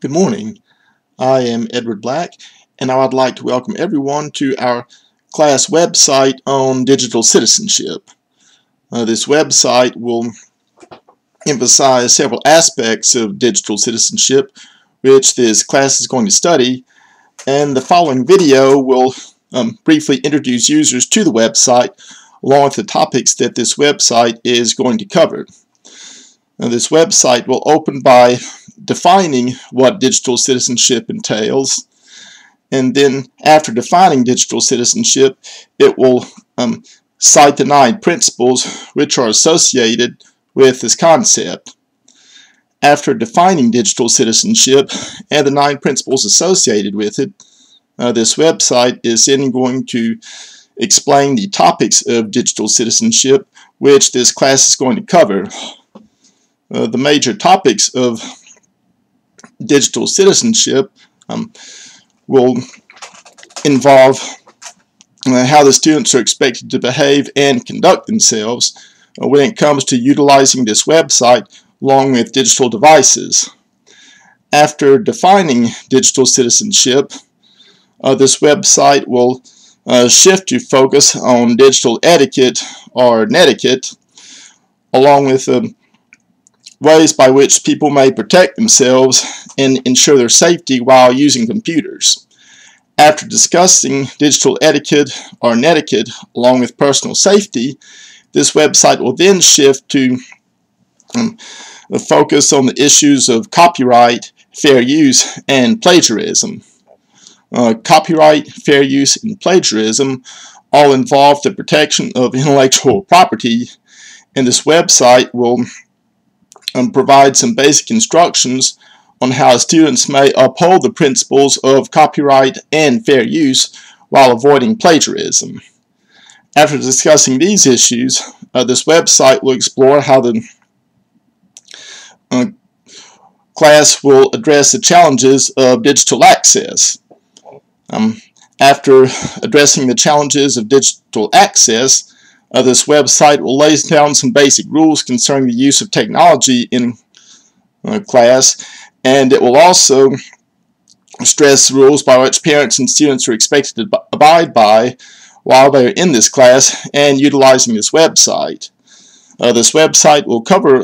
Good morning. I am Edward Black and I would like to welcome everyone to our class website on digital citizenship. Uh, this website will emphasize several aspects of digital citizenship which this class is going to study and the following video will um, briefly introduce users to the website along with the topics that this website is going to cover. Now, this website will open by defining what digital citizenship entails. And then after defining digital citizenship, it will um, cite the nine principles which are associated with this concept. After defining digital citizenship and the nine principles associated with it, uh, this website is then going to explain the topics of digital citizenship which this class is going to cover. Uh, the major topics of digital citizenship um, will involve uh, how the students are expected to behave and conduct themselves uh, when it comes to utilizing this website along with digital devices. After defining digital citizenship, uh, this website will uh, shift to focus on digital etiquette or netiquette along with um, ways by which people may protect themselves and ensure their safety while using computers. After discussing digital etiquette or netiquette along with personal safety, this website will then shift to um, focus on the issues of copyright, fair use, and plagiarism. Uh, copyright, fair use, and plagiarism all involve the protection of intellectual property, and this website will um, provide some basic instructions on how students may uphold the principles of copyright and fair use while avoiding plagiarism. After discussing these issues, uh, this website will explore how the uh, class will address the challenges of digital access. Um, after addressing the challenges of digital access, uh, this website will lay down some basic rules concerning the use of technology in uh, class, and it will also stress rules by which parents and students are expected to abide by while they're in this class and utilizing this website. Uh, this website will cover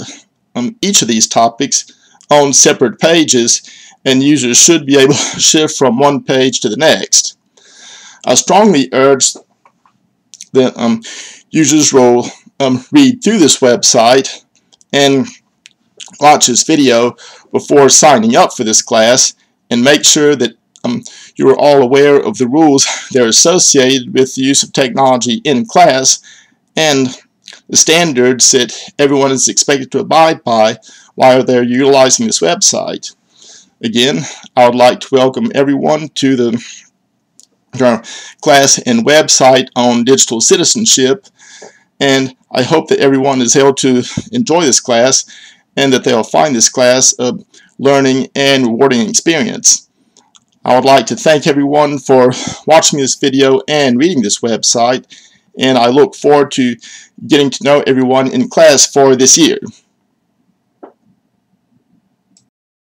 um, each of these topics on separate pages and users should be able to shift from one page to the next. I strongly urge that users will read through this website and watch this video before signing up for this class and make sure that um, you are all aware of the rules that are associated with the use of technology in class and the standards that everyone is expected to abide by while they're utilizing this website. Again, I would like to welcome everyone to the class and website on digital citizenship and I hope that everyone is able to enjoy this class and that they'll find this class a learning and rewarding experience. I would like to thank everyone for watching this video and reading this website and I look forward to getting to know everyone in class for this year.